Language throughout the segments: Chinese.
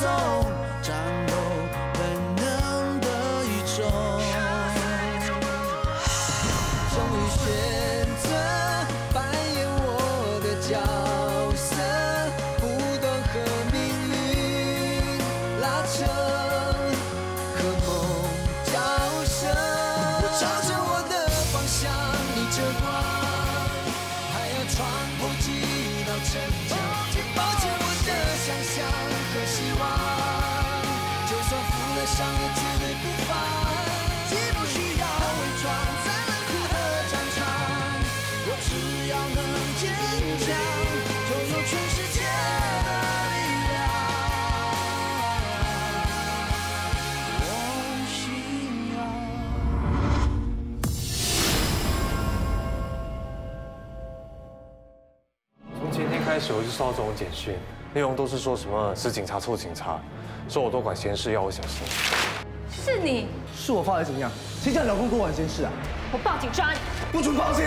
歌我就收到这种简讯，内容都是说什么是警察臭警察，说我多管闲事，要我小心。是你，是我发的怎么样？谁叫你老公多管闲事啊？我报警抓你！不准报警！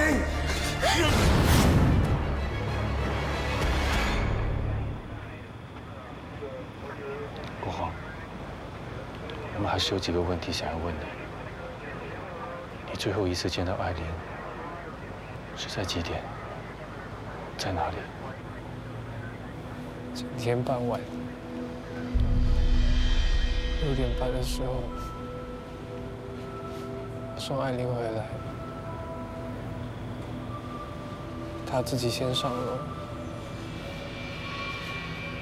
国皇，我们还是有几个问题想要问你。你最后一次见到艾琳是在几点？在哪里？今天傍晚六点半的时候，送艾琳回来，她自己先上楼，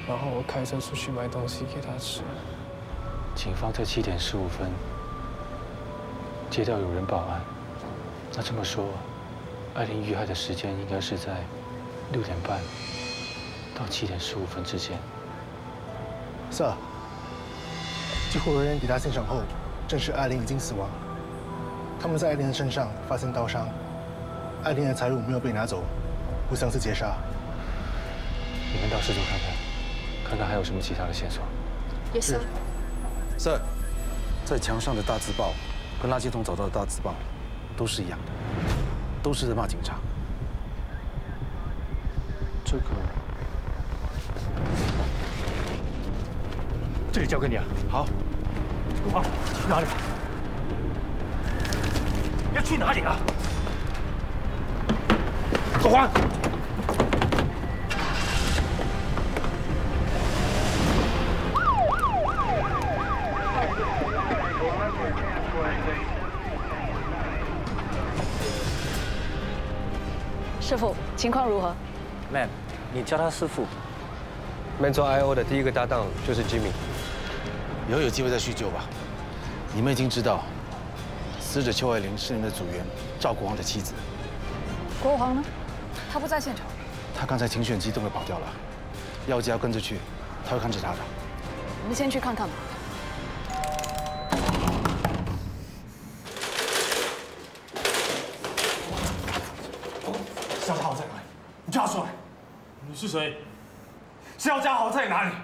然后我开车出去买东西给她吃。警方在七点十五分接到有人报案，那这么说，艾琳遇害的时间应该是在六点半。到七点十五分之间。Sir，救护人员抵达现场后，证实艾琳已经死亡。他们在艾琳的身上发现刀伤，艾琳的财物没有被拿走，不像是劫杀。你们到四周看看，看看还有什么其他的线索。也是。Sir，在墙上的大字报跟垃圾桶找到的大字报都是一样的，都是在骂警察。这个，这里交给你了。好，国华，去哪里？要去哪里啊？国华，师傅，情况如何？Ma'am，你叫他师傅。Mentor IO 的第一个搭档就是 Jimmy。以后有机会再叙旧吧。你们已经知道，死者邱爱玲是你们的组员赵国王的妻子，国王呢？他不在现场。他刚才情绪很激动的跑掉了，药家要跟着去，他会看着他的。我们先去看看吧。肖家豪在哪里？你叫他出来。你是谁？肖家豪在哪里？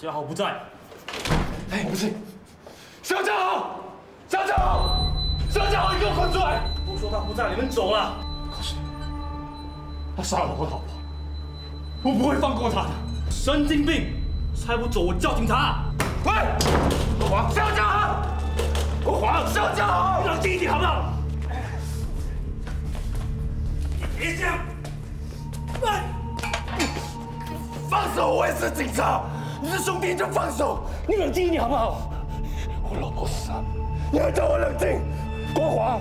家豪不在。哎，不是，肖家豪，肖家豪，肖家豪，你给我滚出来！我说他不在，你们走了。告诉你，他杀了我老婆，我不会放过他的。神经病！才不走，我叫警察。喂，国华，肖家豪，国华，肖家豪，冷静一点好不好？别这样！喂，放手！我也是警察，你是兄弟就放手。你冷静一点好不好？我老婆死了，你还叫我冷静？国华，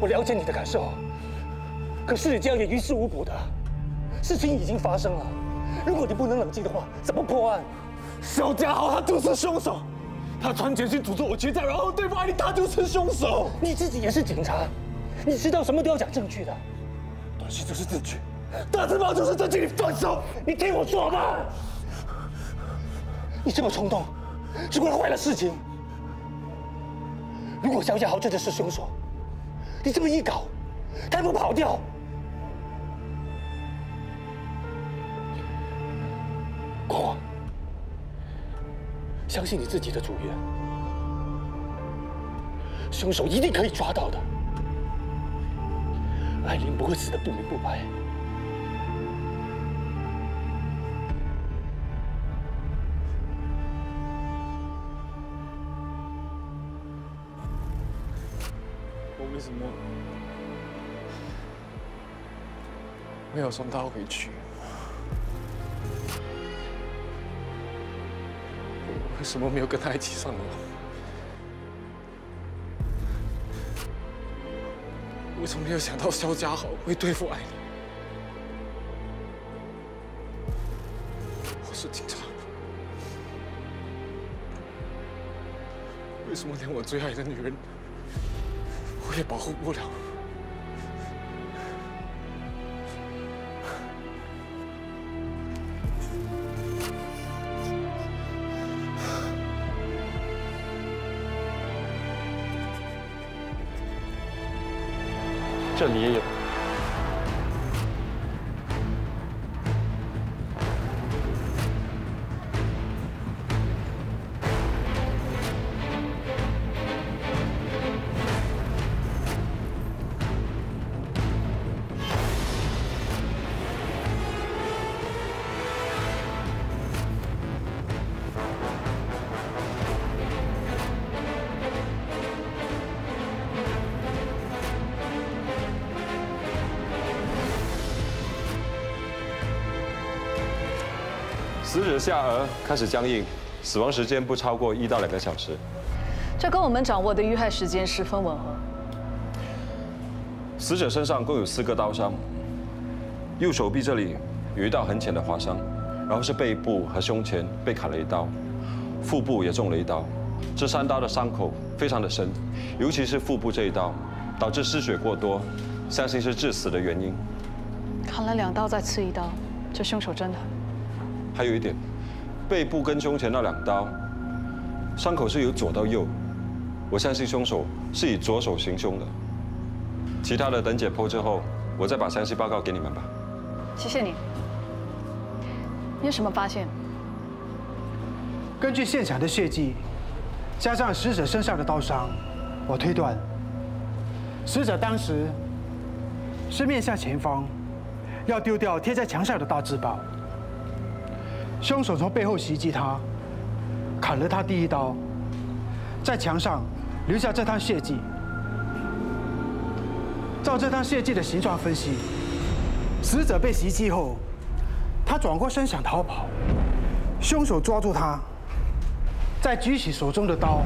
我了解你的感受，可是你这样也于事无补的。事情已经发生了，如果你不能冷静的话，怎么破案？肖家豪他就是凶手，他传简讯诅咒我欠债，然后对付艾丽，他就是凶手。你自己也是警察，你知道什么都要讲证据的。短信就是证据，大字报就是证据，你放手！你听我说嘛！你这么冲动，只会坏了事情。如果肖家豪真的是凶手，你这么一搞，他不跑掉？国王，相信你自己的主愿，凶手一定可以抓到的。艾琳不会死得不明不白。为什么没有送他回去？为什么没有跟他一起上楼？为什么没有想到肖家豪会对付艾琳？我是警察，为什么连我最爱的女人也保护不了？死者下颚开始僵硬，死亡时间不超过一到两个小时。这跟我们掌握的遇害时间十分吻合。死者身上共有四个刀伤，右手臂这里有一道很浅的划伤，然后是背部和胸前被砍了一刀，腹部也中了一刀。这三刀的伤口非常的深，尤其是腹部这一刀，导致失血过多，相信是致死的原因。砍了两刀再刺一刀，这凶手真的。还有一点，背部跟胸前那两刀，伤口是由左到右，我相信凶手是以左手行凶的。其他的等解剖之后，我再把详细报告给你们吧。谢谢你。你有什么发现？根据现场的血迹，加上死者身上的刀伤，我推断，死者当时是面向前方，要丢掉贴在墙上的大字报。凶手从背后袭击他，砍了他第一刀，在墙上留下这滩血迹。照这趟血迹的形状分析，死者被袭击后，他转过身想逃跑，凶手抓住他，再举起手中的刀，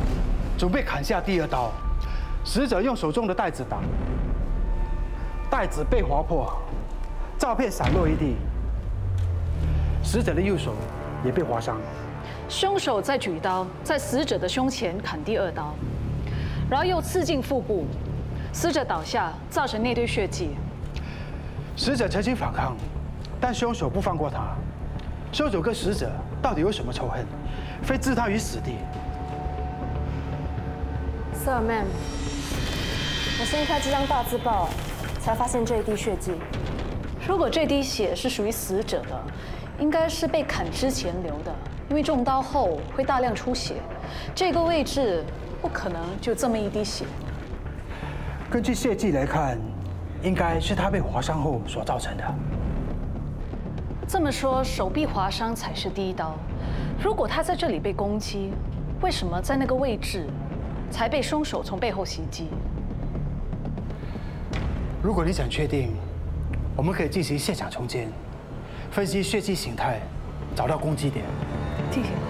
准备砍下第二刀。死者用手中的袋子挡，袋子被划破，照片散落一地。死者的右手也被划伤。凶手再举刀在死者的胸前砍第二刀，然后又刺进腹部，死者倒下，造成那堆血迹。死者曾经反抗，但凶手不放过他。凶手跟死者到底有什么仇恨，非置他于死地？Sir, ma'am，我掀开这张大字报，才发现这一滴血迹。如果这滴血是属于死者的，应该是被砍之前流的，因为中刀后会大量出血，这个位置不可能就这么一滴血。根据血迹来看，应该是他被划伤后所造成的。这么说，手臂划伤才是第一刀。如果他在这里被攻击，为什么在那个位置才被凶手从背后袭击？如果你想确定，我们可以进行现场重建。分析血迹形态，找到攻击点。进行。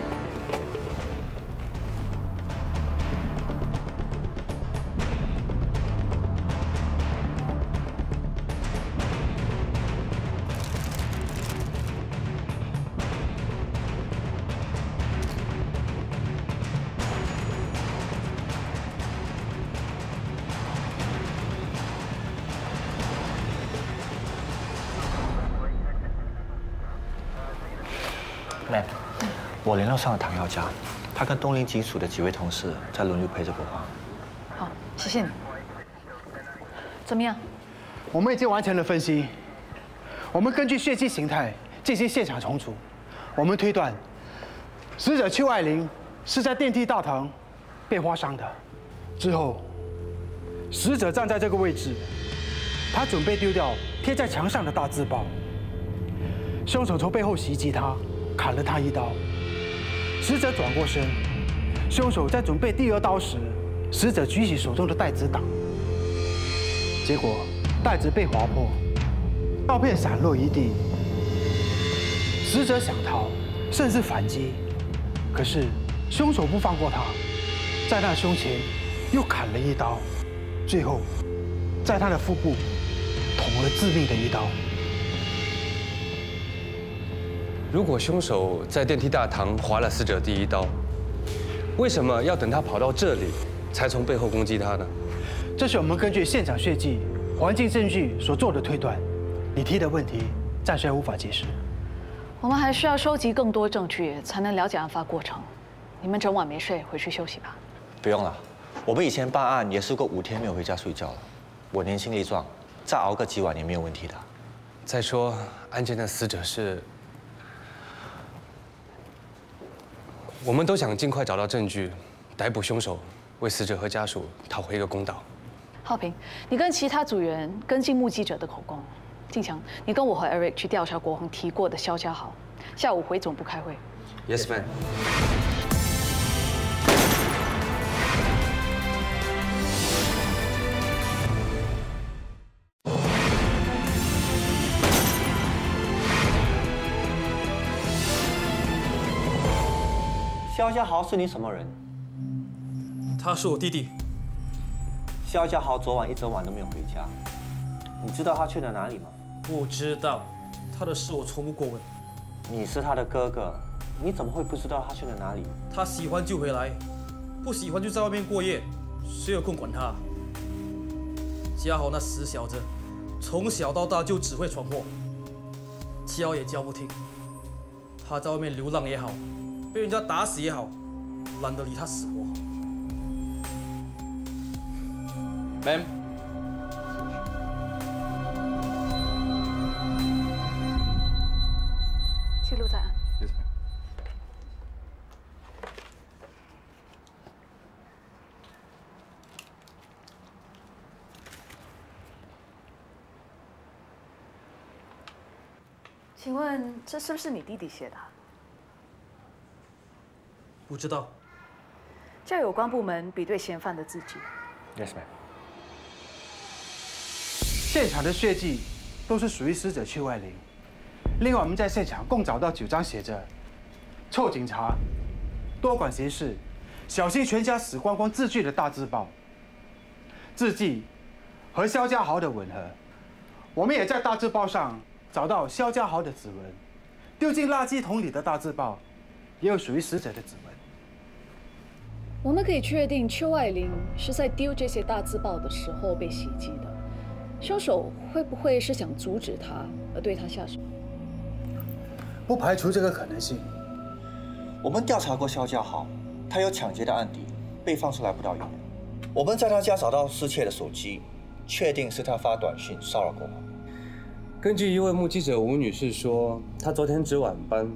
ma'am，我联络上了唐耀家，他跟东林警署的几位同事在轮流陪着国华。好，谢谢你。怎么样？我们已经完成了分析。我们根据血迹形态进行现场重组。我们推断，死者邱爱玲是在电梯大堂被划伤的。之后，死者站在这个位置，他准备丢掉贴在墙上的大字报。凶手从背后袭击他，砍了他一刀。死者转过身，凶手在准备第二刀时，死者举起手中的袋子挡，结果袋子被划破，照片散落一地。死者想逃，甚至反击，可是凶手不放过他，在他胸前又砍了一刀，最后在他的腹部捅了致命的一刀。如果凶手在电梯大堂划了死者第一刀，为什么要等他跑到这里才从背后攻击他呢？这是我们根据现场血迹、环境证据所做的推断。你提的问题暂时还无法解释。我们还需要收集更多证据，才能了解案发过程。你们整晚没睡，回去休息吧。不用了，我们以前办案也是过五天没有回家睡觉了。我年轻力壮，再熬个几晚也没有问题的。再说，案件的死者是……我们都想尽快找到证据，逮捕凶手，为死者和家属讨回一个公道。浩平，你跟其他组员跟进目击者的口供。静强，你跟我和 Eric 去调查国宏提过的肖家豪，下午回总部开会。Yes, ma'am。肖家豪是你什么人？他是我弟弟。肖家豪昨晚一整晚都没有回家，你知道他去了哪里吗？不知道，他的事我从不过问。你是他的哥哥，你怎么会不知道他去了哪里？他喜欢就回来，不喜欢就在外面过夜，谁有空管他？家豪那死小子，从小到大就只会闯祸，教也教不听。他在外面流浪也好。被人家打死也好，懒得理他死活。Ma'am，记录在案。请问这是不是你弟弟写的？不知道。叫有关部门比对嫌犯的字迹。Yes, ma'am。现场的血迹都是属于死者邱爱玲。另外，我们在现场共找到九张写着“臭警察，多管闲事，小心全家死光光”字句的大字报。字迹和肖家豪的吻合。我们也在大字报上找到肖家豪的指纹。丢进垃圾桶里的大字报，也有属于死者的指纹。我们可以确定，邱爱玲是在丢这些大字报的时候被袭击的。凶手会不会是想阻止他而对他下手？不排除这个可能性。我们调查过肖家豪，他有抢劫的案底，被放出来不到一年。我们在他家找到失窃的手机，确定是他发短信骚扰过我。根据一位目击者吴女士说，她昨天值晚班。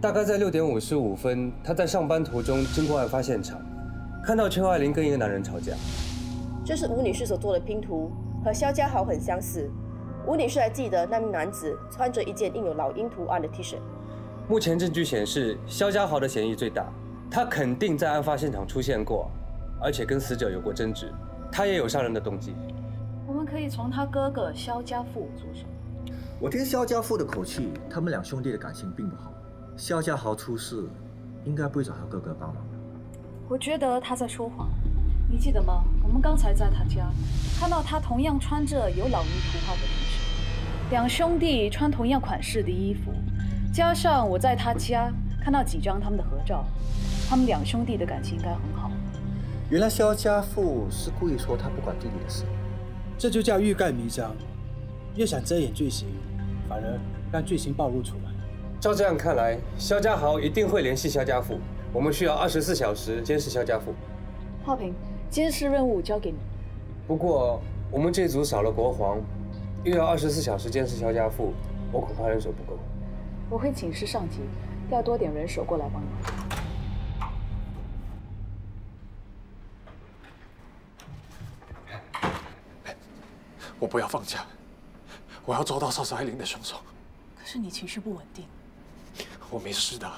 大概在六点五十五分，他在上班途中经过案发现场，看到邱爱玲跟一个男人吵架。这是吴女士所做的拼图，和肖家豪很相似。吴女士还记得那名男子穿着一件印有老鹰图案的 T 恤。目前证据显示，肖家豪的嫌疑最大，他肯定在案发现场出现过，而且跟死者有过争执，他也有杀人的动机。我们可以从他哥哥肖家富着手。我听肖家富的口气，他们两兄弟的感情并不好。肖家豪出事，应该不会找他哥哥帮忙我觉得他在说谎，你记得吗？我们刚才在他家看到他同样穿着有老鹰图号的 T 恤，两兄弟穿同样款式的衣服，加上我在他家看到几张他们的合照，他们两兄弟的感情应该很好。原来肖家富是故意说他不管弟弟的事，这就叫欲盖弥彰，越想遮掩罪行，反而让罪行暴露出来。照这样看来肖家豪一定会联系肖家富。我们需要二十四小时监视肖家富。浩平监视任务交给你。不过我们这组少了国皇又要二十四小时监视肖家富我恐怕人手不够。我会请示上级调多点人手过来帮忙。我不要放假我要抓到杀死艾琳的凶手。可是你情绪不稳定。我没事的，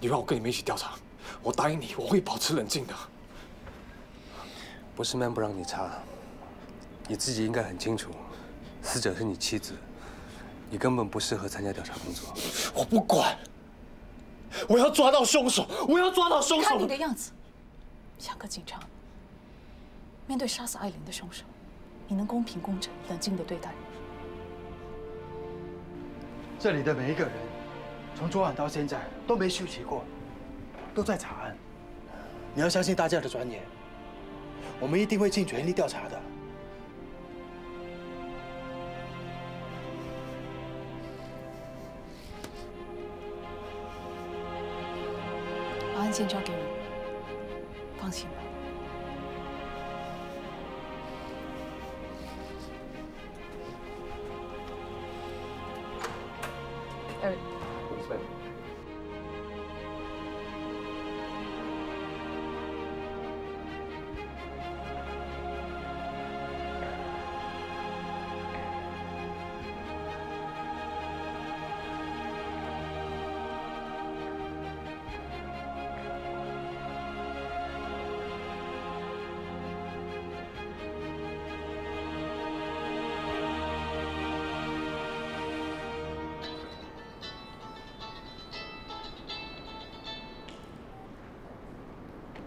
你让我跟你们一起调查，我答应你，我会保持冷静的。不是 man 不让你查，你自己应该很清楚，死者是你妻子，你根本不适合参加调查工作。我不管，我要抓到凶手，我要抓到凶手。看你的样子，像个警察。面对杀死艾琳的凶手，你能公平、公正、冷静的对待？这里的每一个人，从昨晚到现在都没休息过，都在查案。你要相信大家的专业，我们一定会尽全力调查的。把案件交给我，放心吧。Eric，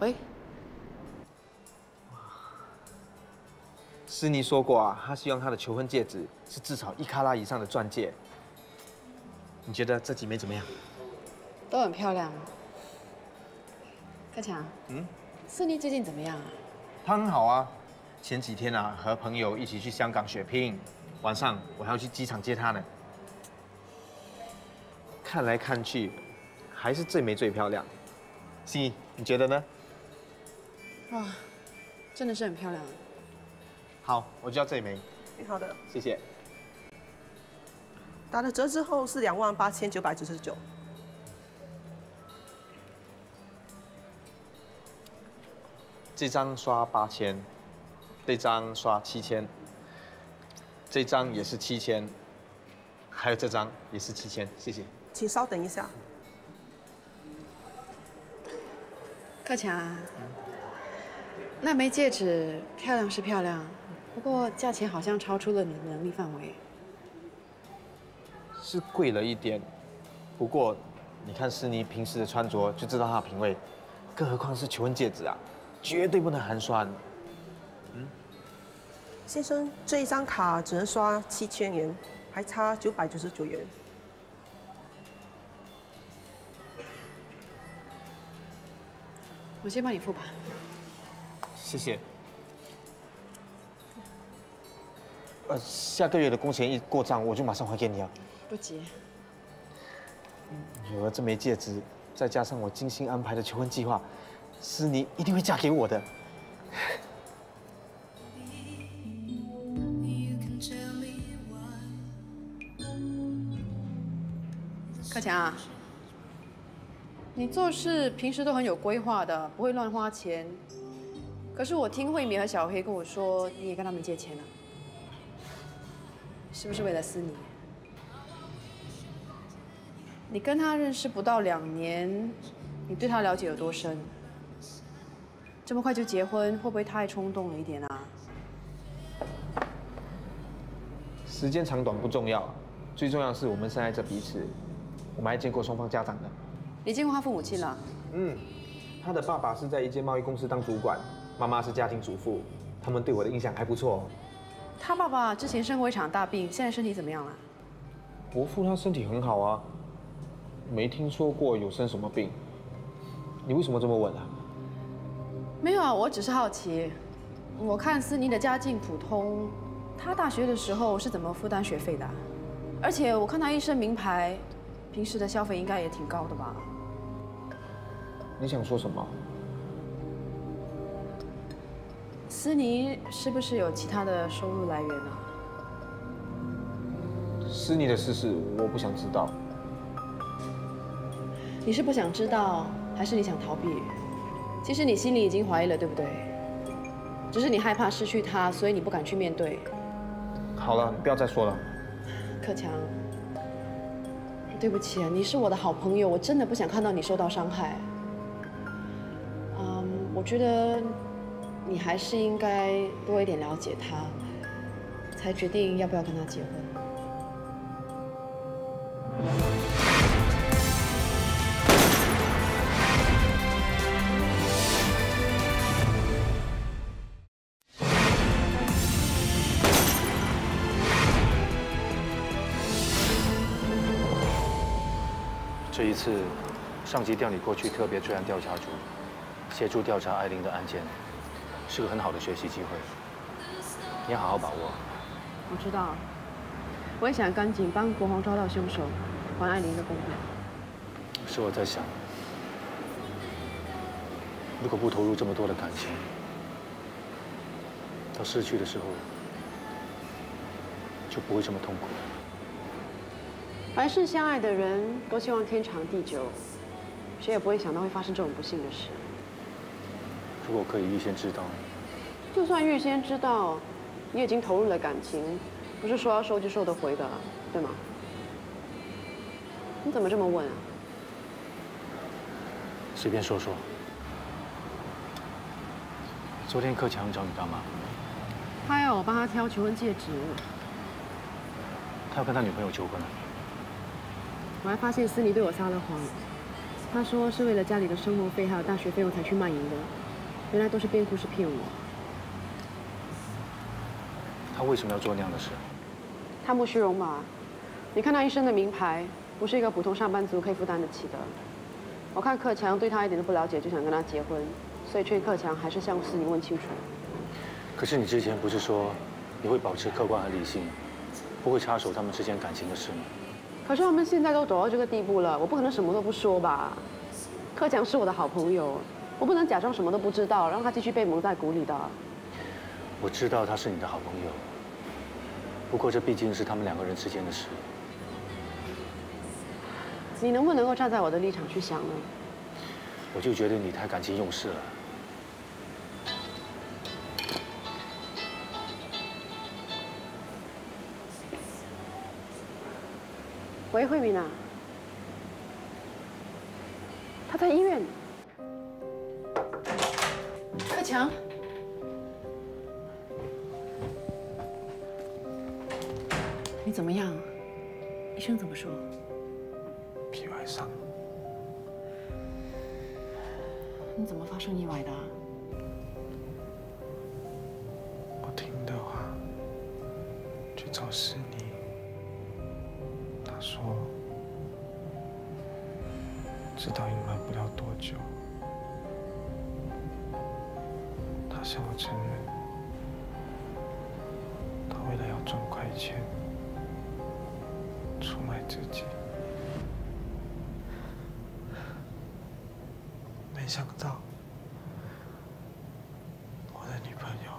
喂，斯尼说过啊，他希望他的求婚戒指是至少一卡拉以上的钻戒。你觉得这几枚怎么样？都很漂亮。克强，嗯，斯尼最近怎么样啊？他很好啊。前几天啊，和朋友一起去香港血拼，晚上我还要去机场接他呢。看来看去，还是这枚最漂亮。心怡，你觉得呢？哇，真的是很漂亮。好，我就要这一枚。好的，谢谢。打了折之后是两万八千九百九十九。这张刷八千，这张刷七千，这张也是七千，还有这张也是七千，谢谢。请稍等一下。克强，那枚戒指漂亮是漂亮，不过价钱好像超出了你的能力范围。是贵了一点，不过你看斯尼平时的穿着就知道他的品味，更何况是求婚戒指啊，绝对不能寒酸。嗯先生，这一张卡只能刷七千元，还差九百九十九元。我先帮你付吧。谢谢。呃，下个月的工钱一过账，我就马上还给你啊。不急。有了这枚戒指，再加上我精心安排的求婚计划，是你一定会嫁给我的。克强，你做事平时都很有规划的，不会乱花钱。可是我听慧敏和小黑跟我说，你也跟他们借钱了，是不是为了思你？你跟他认识不到两年，你对他了解有多深？这么快就结婚，会不会太冲动了一点啊？时间长短不重要，最重要的是我们深爱着彼此。我们还见过双方家长的。你见过他父母亲了？嗯，他的爸爸是在一间贸易公司当主管，妈妈是家庭主妇，他们对我的印象还不错。他爸爸之前生过一场大病，现在身体怎么样了？伯父他身体很好啊，没听说过有生什么病。你为什么这么问啊？没有啊，我只是好奇。我看思妮的家境普通，他大学的时候是怎么负担学费的？而且我看他一身名牌，平时的消费应该也挺高的吧？你想说什么？思妮是不是有其他的收入来源啊？斯尼的私事我不想知道。你是不想知道，还是你想逃避？其实你心里已经怀疑了，对不对？只是你害怕失去他，所以你不敢去面对。好了，不要再说了。克强，对不起啊，你是我的好朋友，我真的不想看到你受到伤害。嗯，我觉得你还是应该多一点了解他，才决定要不要跟他结婚。这一次，上级调你过去特别罪案调查组，协助调查艾琳的案件，是个很好的学习机会。你要好好把握。我知道，我也想赶紧帮国宏抓到凶手，还艾琳一个公道。是我在想，如果不投入这么多的感情，到失去的时候，就不会这么痛苦。凡是相爱的人都希望天长地久，谁也不会想到会发生这种不幸的事。如果可以预先知道，就算预先知道，你已经投入了感情，不是说要收就收得回的，对吗？你怎么这么问啊？随便说说。昨天克强找你干嘛？他要我帮他挑求婚戒指。他要跟他女朋友求婚。我还发现斯尼对我撒了谎，他说是为了家里的生活费还有大学费用才去卖淫的，原来都是编故事骗我。他为什么要做那样的事？贪慕虚荣吧？你看他一身的名牌，不是一个普通上班族可以负担得起的。我看克强对他一点都不了解，就想跟他结婚，所以劝克强还是向斯尼问清楚。可是你之前不是说你会保持客观和理性，不会插手他们之间感情的事吗？可是他们现在都走到这个地步了，我不可能什么都不说吧？克强是我的好朋友，我不能假装什么都不知道，让他继续被蒙在鼓里的。我知道他是你的好朋友，不过这毕竟是他们两个人之间的事。你能不能够站在我的立场去想呢？我就觉得你太感情用事了。喂，慧敏啊，他在医院。克强，你怎么样？医生怎么说？皮外伤。你怎么发生意外的？我我承认，他为了要赚快钱，出卖自己。没想到，我的女朋友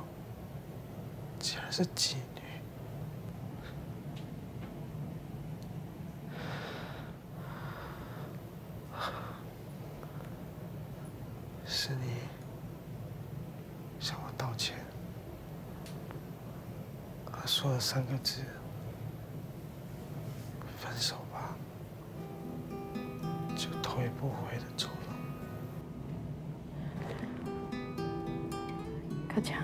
竟然是锦女。是你向我道歉，他说了三个字：“分手吧”，就头也不回的走了。克强，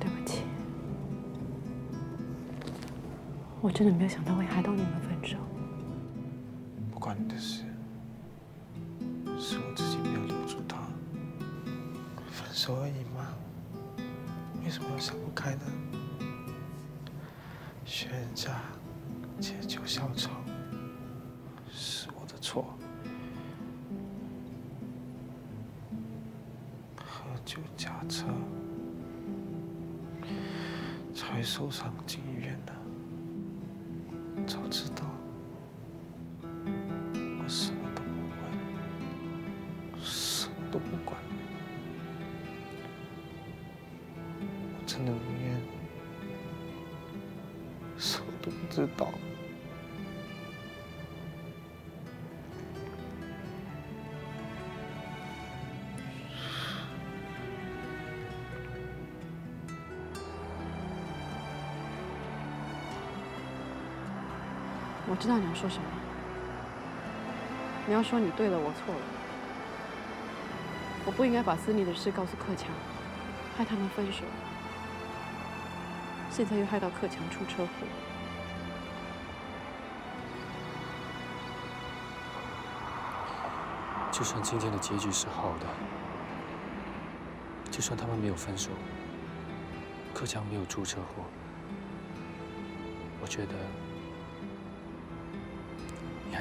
对不起，我真的没有想到会害到你们分手。不关你的事，我知道你要说什么。你要说你对了，我错了。我不应该把思妮的事告诉克强，害他们分手。现在又害到克强出车祸。就算今天的结局是好的，就算他们没有分手，克强没有出车祸，我觉得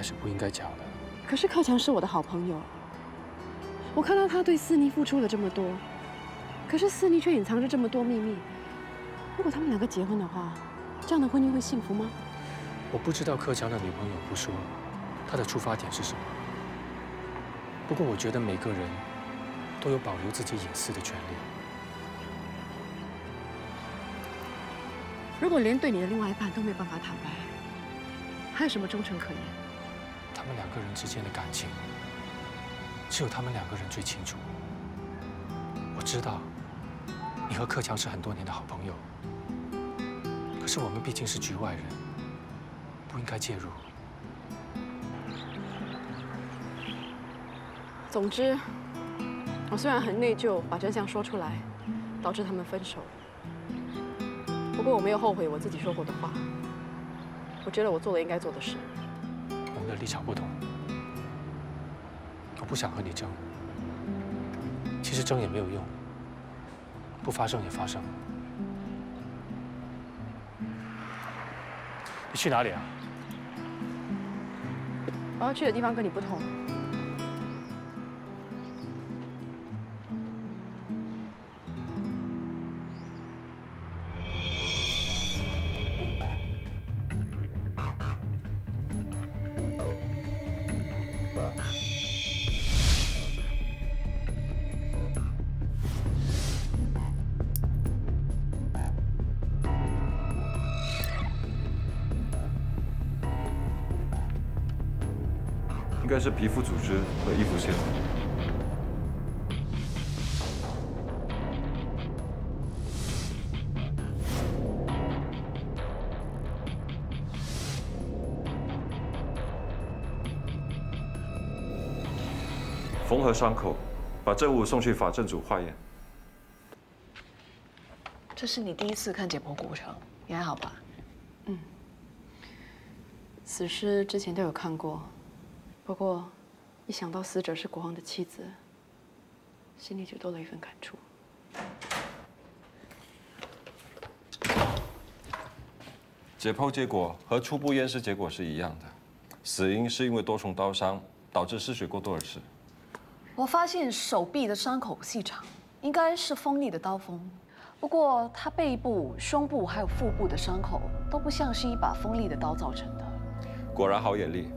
还是不应该讲的。可是克强是我的好朋友，我看到他对思妮付出了这么多，可是思妮却隐藏着这么多秘密。如果他们两个结婚的话，这样的婚姻会幸福吗？我不知道克强的女朋友不说，他的出发点是什么。不过我觉得每个人都有保留自己隐私的权利。如果连对你的另外一半都没办法坦白，还有什么忠诚可言？他们两个人之间的感情，只有他们两个人最清楚。我知道你和克强是很多年的好朋友，可是我们毕竟是局外人，不应该介入。总之，我虽然很内疚，把真相说出来，导致他们分手。不过我没有后悔我自己说过的话。我觉得我做了应该做的事。立场不同，我不想和你争。其实争也没有用，不发生也发生。你去哪里啊？我要去的地方跟你不同。是皮肤组织和衣服线。缝合伤口，把证物送去法证组化验。这是你第一次看解剖过程，你还好吧？嗯，死尸之前都有看过，不过一想到死者是国王的妻子，心里就多了一份感触。解剖结果和初步验尸结果是一样的，死因是因为多重刀伤导致失血过多而死。我发现手臂的伤口细长，应该是锋利的刀锋。不过他背部、胸部还有腹部的伤口都不像是一把锋利的刀造成的。果然好眼力。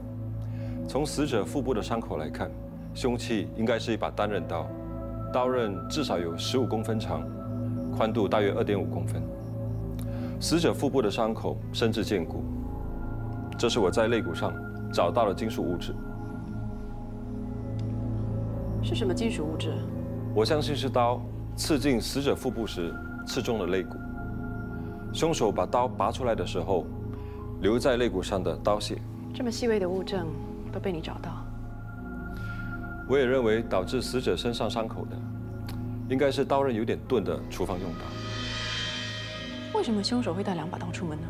从死者腹部的伤口来看，凶器应该是一把单刃刀，刀刃至少有十五公分长，宽度大约二点五公分。死者腹部的伤口深至见骨，这是我在肋骨上找到的金属物质。是什么金属物质？我相信是刀刺进死者腹部时刺中了肋骨。凶手把刀拔出来的时候，留在肋骨上的刀屑。这么细微的物证都被你找到。我也认为导致死者身上伤口的，应该是刀刃有点钝的厨房用刀。为什么凶手会带两把刀出门呢？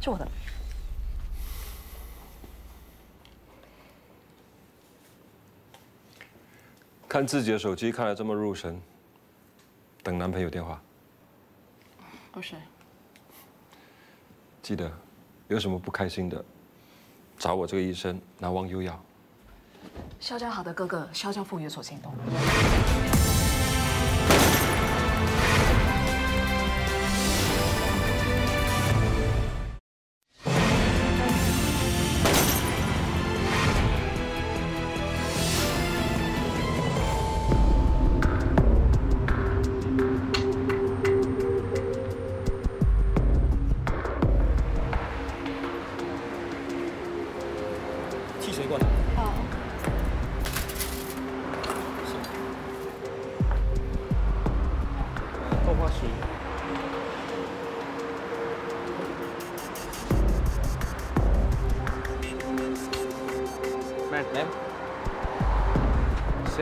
是我的。看自己的手机看得这么入神，等男朋友电话。不是。记得，有什么不开心的，找我这个医生拿忘忧药。肖家豪的哥哥肖家凤有所行动。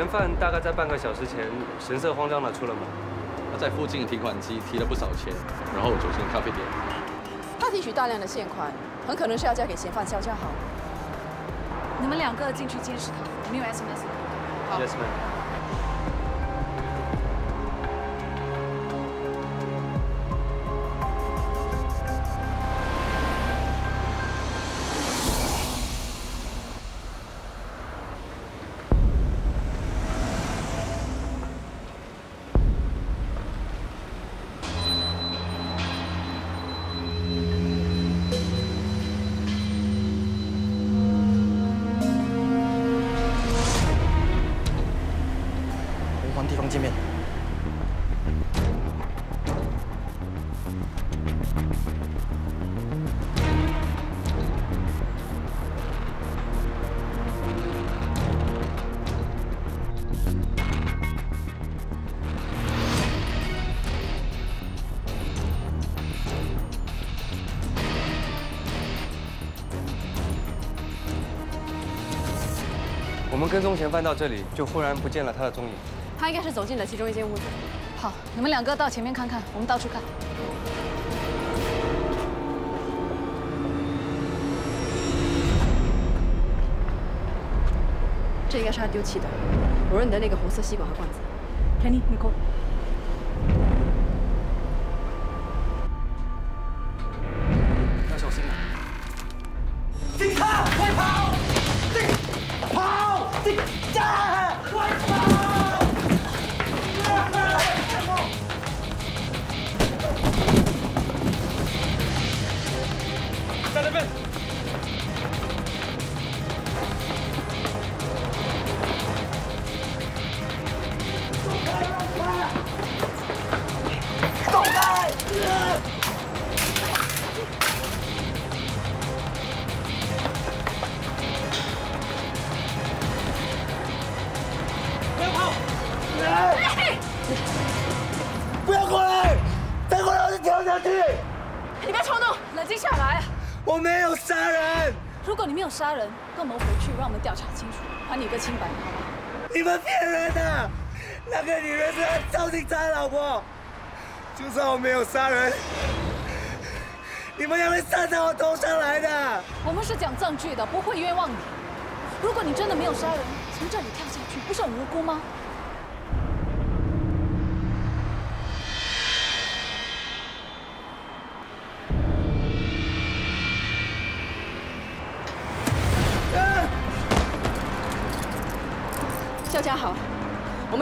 犯大概在半个小时前神色慌张的出了门，他在附近提款机提了不少钱，然后走进咖啡店。他提取大量的现款，很可能是要交给嫌犯肖家豪。你们两个进去监视他，我们有 SMS。好。Yes, ma'am。我们跟踪嫌犯到这里，就忽然不见了他的踪影。他应该是走进了其中一间屋子。好，你们两个到前面看看，我们到处看。这应该是他丢弃的。我说你的那个红色吸管和罐子。Kenny，你过。不要过来！再过来我就跳下去！你别冲动，冷静下来。我没有杀人！如果你没有杀人，跟我们回去，让我们调查清楚，还你一个清白，好吗？你们骗人的！那个女人是赵警察的老婆。就算我没有杀人，你们也会站在我头上来的。我们是讲证据的，不会冤枉你。如果你真的没有杀人，从这里跳下去，不是很无辜吗？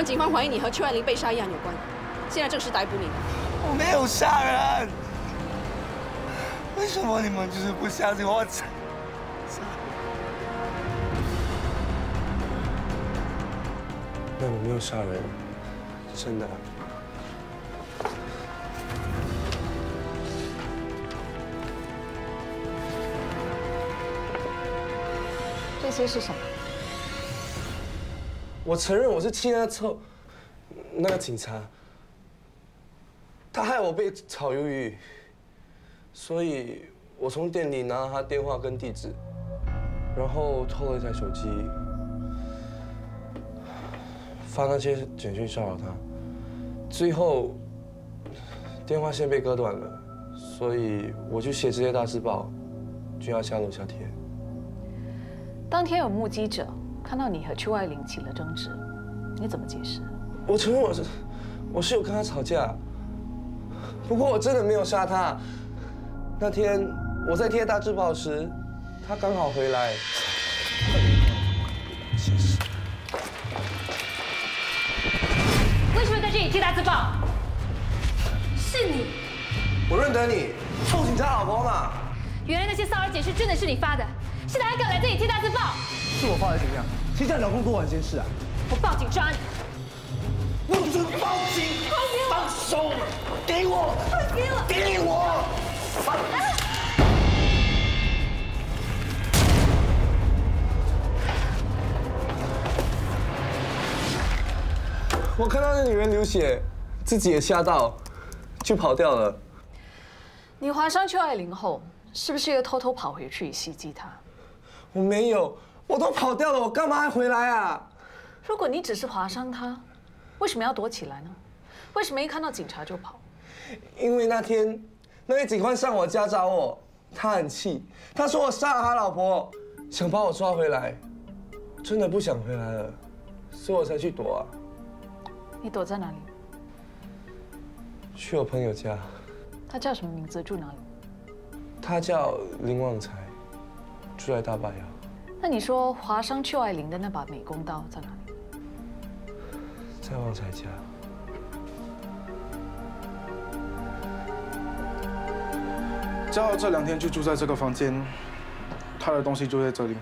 警方怀疑你和邱爱玲被杀一案有关，现在正式逮捕你。我没有杀人，为什么你们就是不相信我？那我没有杀人，真的。这些是什么？我承认我是气那臭那个警察，他害我被炒鱿鱼，所以我从店里拿了他电话跟地址，然后偷了一台手机，发那些简讯骚扰他，最后电话线被割断了，所以我就写这些大字报，就要下楼下贴。当天有目击者看到你和邱爱玲起了争执，你怎么解释？我承认我是我是有跟他吵架，不过我真的没有杀他。那天我在贴大字报时，他刚好回来。其实为什么在这里贴大字报？是你，我认得你，臭警察老婆嘛。原来那些骚扰简讯真的是你发的，现在还敢来这里贴大字报？是我发的怎么样？谁叫你老公多管闲事啊？我报警抓你！我准报警！放手！给我！给我！给我！我看到那女人流血，自己也吓到，就跑掉了。你划伤邱爱玲后，是不是又偷偷跑回去袭击她？我没有，我都跑掉了，我干嘛还回来啊？如果你只是划伤他，为什么要躲起来呢？为什么一看到警察就跑？因为那天那位警官上我家找我，他很气，他说我杀了他老婆，想把我抓回来，真的不想回来了，所以我才去躲啊。你躲在哪里？去我朋友家，他叫什么名字？住哪里？他叫林旺财，住在大坝窑。那你说华商邱爱玲的那把美工刀在哪里？在旺财家。嘉豪这两天就住在这个房间，他的东西就在这里。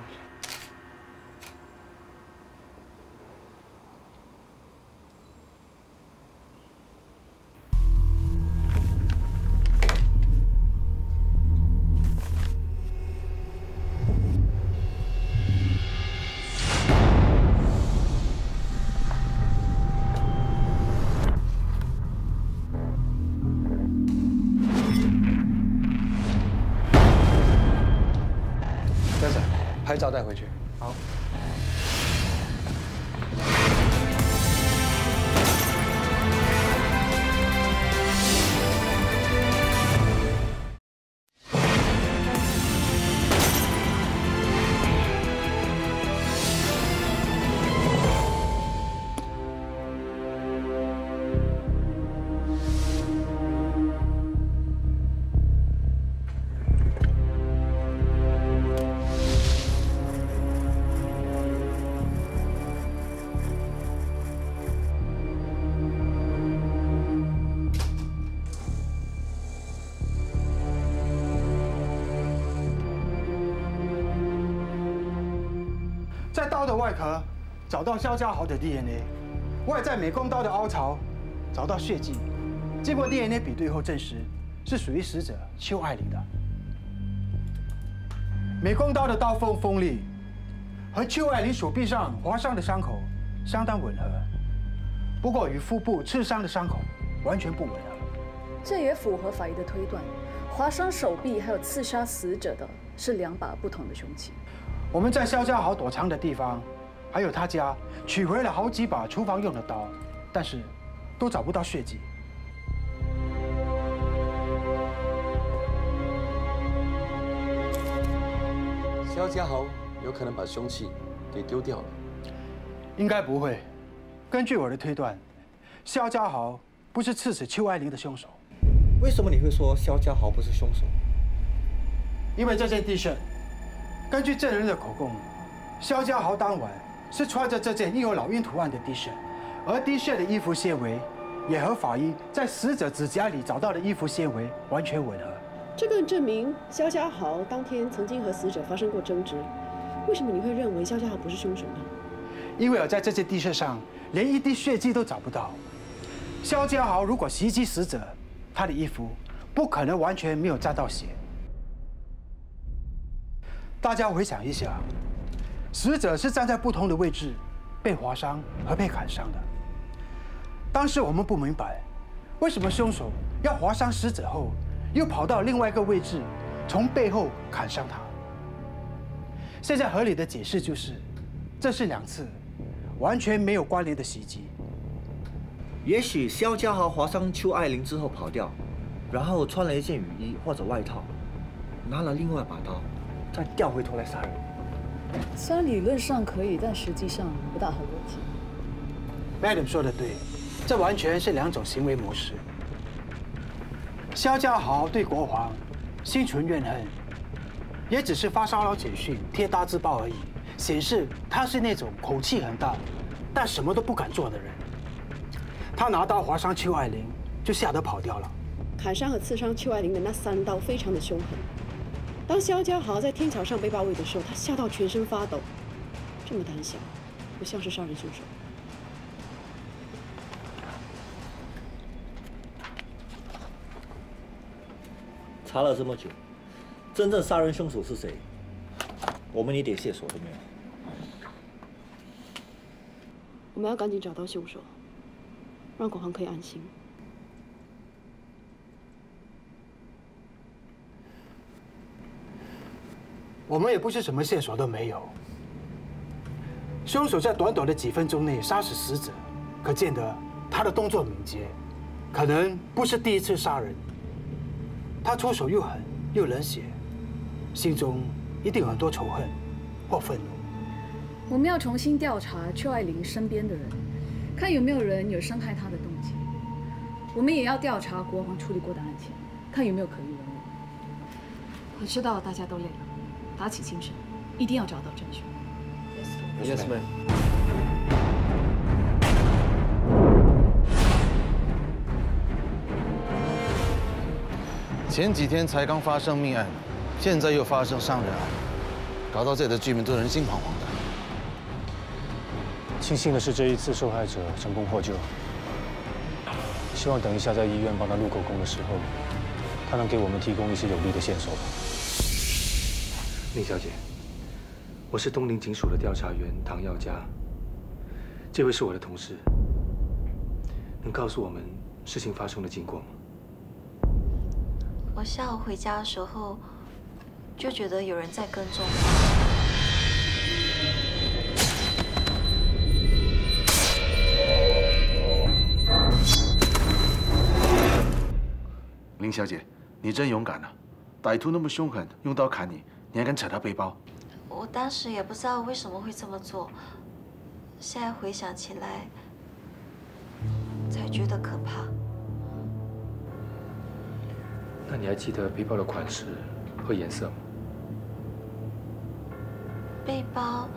带回去。刀的外壳找到肖家豪的 DNA，外在美工刀的凹槽找到血迹，经过 DNA 比对后证实是属于死者邱爱玲的。美工刀的刀锋锋利，和邱爱玲手臂上划伤的伤口相当吻合，不过与腹部刺伤的伤口完全不吻合。这也符合法医的推断，划伤手臂还有刺杀死者的是两把不同的凶器。我们在肖家豪躲藏的地方，还有他家取回了好几把厨房用的刀，但是都找不到血迹。肖家豪有可能把凶器给丢掉了。应该不会。根据我的推断，肖家豪不是刺死邱爱玲的凶手。为什么你会说肖家豪不是凶手？因为这件 T 恤，根据证人的口供，肖家豪当晚是穿着这件印有老鹰图案的 T 恤，而 T 恤的衣服纤维也和法医在死者指甲里找到的衣服纤维完全吻合。这更证明肖家豪当天曾经和死者发生过争执。为什么你会认为肖家豪不是凶手呢？因为我在这件 T 恤上连一滴血迹都找不到。肖家豪如果袭击死者，他的衣服不可能完全没有沾到血。大家回想一下，死者是站在不同的位置被划伤和被砍伤的。当时我们不明白，为什么凶手要划伤死者后，又跑到另外一个位置，从背后砍伤他。现在合理的解释就是，这是两次完全没有关联的袭击。也许肖家豪划伤邱爱玲之后跑掉，然后穿了一件雨衣或者外套，拿了另外一把刀，再掉回头来杀人。虽然理论上可以，但实际上不大合逻辑。Madam 说的对，这完全是两种行为模式。肖家豪对国华心存怨恨，也只是发骚扰简讯、贴大字报而已，显示他是那种口气很大，但什么都不敢做的人。他拿刀划伤邱爱玲，就吓得跑掉了。砍伤和刺伤邱爱玲的那三刀非常的凶狠。当肖家豪在天桥上被包围的时候，他吓到全身发抖，这么胆小，不像是杀人凶手。查了这么久，真正杀人凶手是谁？我们一点线索都没有。我们要赶紧找到凶手，让广航可以安心。我们也不是什么线索都没有，凶手在短短的几分钟内杀死死者，可见得他的动作敏捷，可能不是第一次杀人。他出手又狠又冷血，心中一定有很多仇恨或愤怒。我们要重新调查邱爱玲身边的人，看有没有人有伤害她的动机。我们也要调查国王处理过的案件，看有没有可疑人物。我知道大家都累了，打起精神，一定要找到证据。Yes, ma'am. 前几天才刚发生命案，现在又发生伤人案，搞到这里的居民都人心惶惶的。庆幸的是，这一次受害者成功获救。希望等一下在医院帮他录口供的时候，他能给我们提供一些有力的线索。宁小姐，我是东陵警署的调查员唐耀佳，这位是我的同事，能告诉我们事情发生的经过吗？我下午回家的时候，就觉得有人在跟踪我。林小姐，你真勇敢啊！歹徒那么凶狠，用刀砍你，你还敢扯他背包？我当时也不知道为什么会这么做，现在回想起来，才觉得可怕。那你还记得背包的款式和颜色吗？背包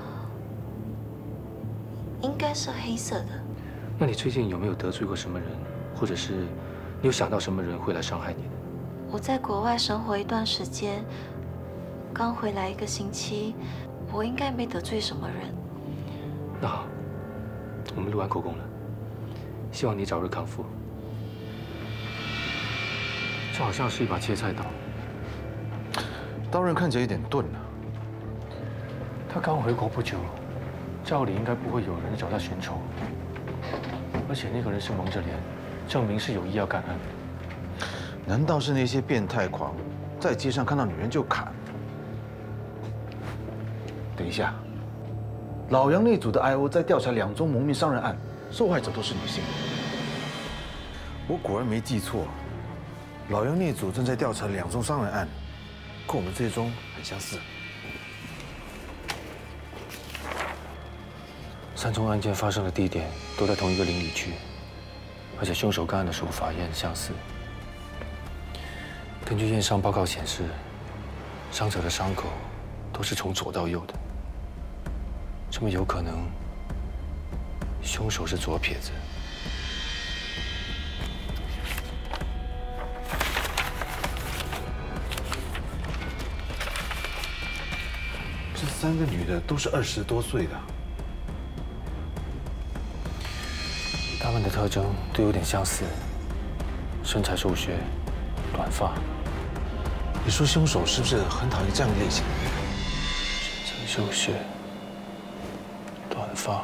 应该是黑色的。那你最近有没有得罪过什么人，或者是你有想到什么人会来伤害你呢？我在国外生活一段时间，刚回来一个星期，我应该没得罪什么人。那好，我们录完口供了，希望你早日康复。这好像是一把切菜刀，刀刃看起来有点钝啊。他刚回国不久，照理应该不会有人找他寻仇，而且那个人是蒙着脸，证明是有意要干案。难道是那些变态狂在街上看到女人就砍？等一下，老杨那组的 I.O. 在调查两宗蒙面伤人案，受害者都是女性。我果然没记错，老杨那组正在调查两宗伤人案，跟我们这宗很相似。三宗案件发生的地点都在同一个邻里区，而且凶手干案的手法也很相似。根据验伤报告显示，伤者的伤口都是从左到右的，这么有可能凶手是左撇子。这三个女的都是二十多岁的，她们的特征都有点相似，身材瘦削，短发。你说凶手是不是很讨厌这样的类型？身材瘦削，短发，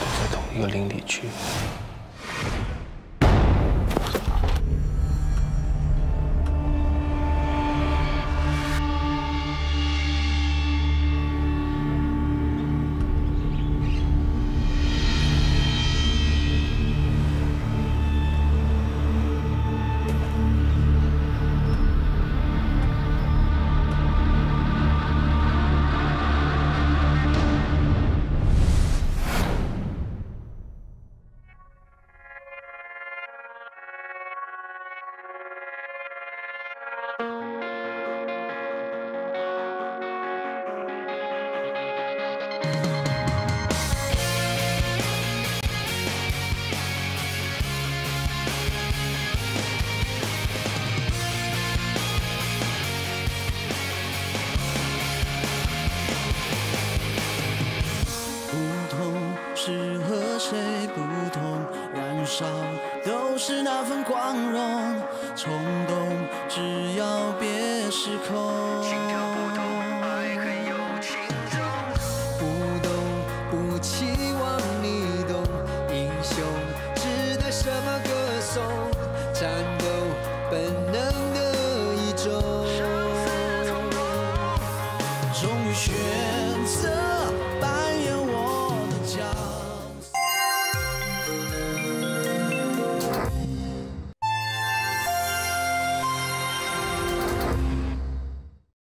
都在同一个邻里区。